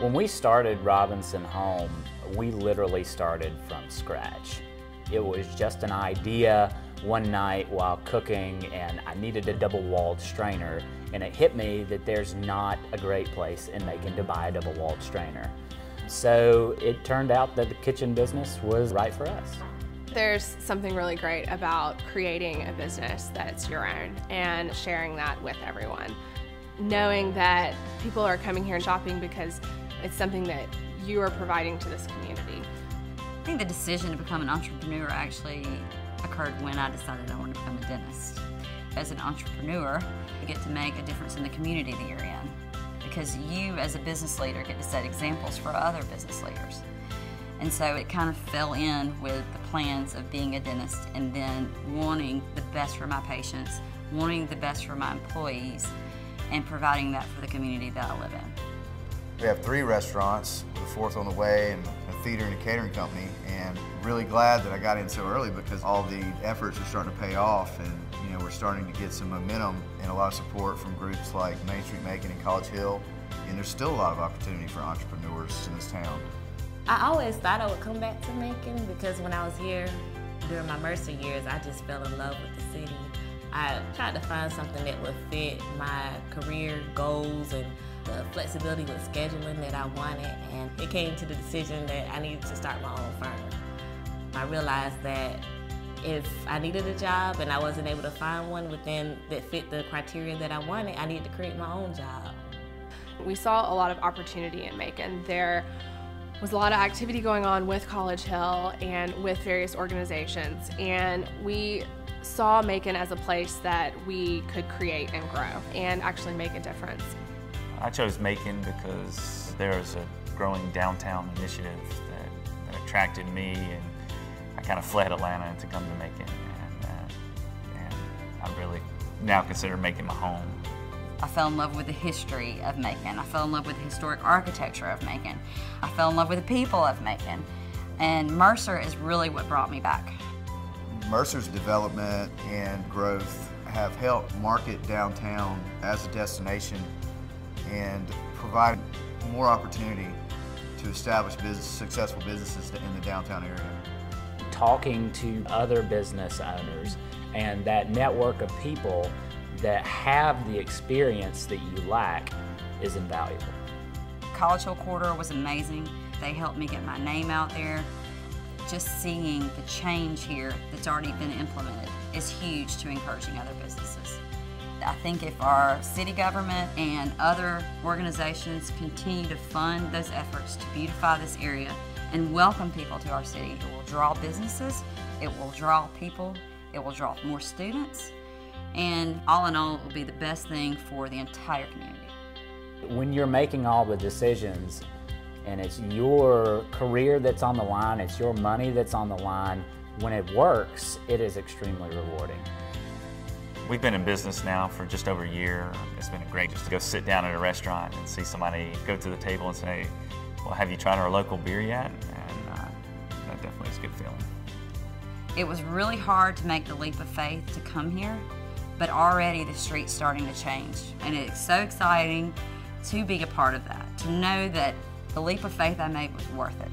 When we started Robinson Home, we literally started from scratch. It was just an idea one night while cooking and I needed a double-walled strainer and it hit me that there's not a great place in Macon to buy a double-walled strainer. So it turned out that the kitchen business was right for us. There's something really great about creating a business that's your own and sharing that with everyone. Knowing that people are coming here and shopping because it's something that you are providing to this community. I think the decision to become an entrepreneur actually occurred when I decided I wanted to become a dentist. As an entrepreneur, you get to make a difference in the community that you're in because you as a business leader get to set examples for other business leaders. And so it kind of fell in with the plans of being a dentist and then wanting the best for my patients, wanting the best for my employees, and providing that for the community that I live in. We have three restaurants, the fourth on the way, and a theater and a catering company, and really glad that I got in so early because all the efforts are starting to pay off, and you know we're starting to get some momentum and a lot of support from groups like Main Street Macon and College Hill, and there's still a lot of opportunity for entrepreneurs in this town. I always thought I would come back to Macon because when I was here during my Mercer years, I just fell in love with the city. I tried to find something that would fit my career goals and the flexibility with scheduling that I wanted, and it came to the decision that I needed to start my own firm. I realized that if I needed a job and I wasn't able to find one within that fit the criteria that I wanted, I needed to create my own job. We saw a lot of opportunity in Macon. There was a lot of activity going on with College Hill and with various organizations, and we saw Macon as a place that we could create and grow and actually make a difference. I chose Macon because there was a growing downtown initiative that, that attracted me and I kind of fled Atlanta to come to Macon and, uh, and I really now consider Macon my home. I fell in love with the history of Macon. I fell in love with the historic architecture of Macon. I fell in love with the people of Macon. And Mercer is really what brought me back. Mercer's development and growth have helped market downtown as a destination and provide more opportunity to establish business, successful businesses in the downtown area. Talking to other business owners and that network of people that have the experience that you lack is invaluable. College Hill Corridor was amazing. They helped me get my name out there. Just seeing the change here that's already been implemented is huge to encouraging other businesses. I think if our city government and other organizations continue to fund those efforts to beautify this area and welcome people to our city, it will draw businesses, it will draw people, it will draw more students, and all in all, it will be the best thing for the entire community. When you're making all the decisions and it's your career that's on the line, it's your money that's on the line, when it works, it is extremely rewarding. We've been in business now for just over a year. It's been great just to go sit down at a restaurant and see somebody go to the table and say, well, have you tried our local beer yet? And uh, that definitely is a good feeling. It was really hard to make the leap of faith to come here, but already the street's starting to change. And it's so exciting to be a part of that, to know that the leap of faith I made was worth it.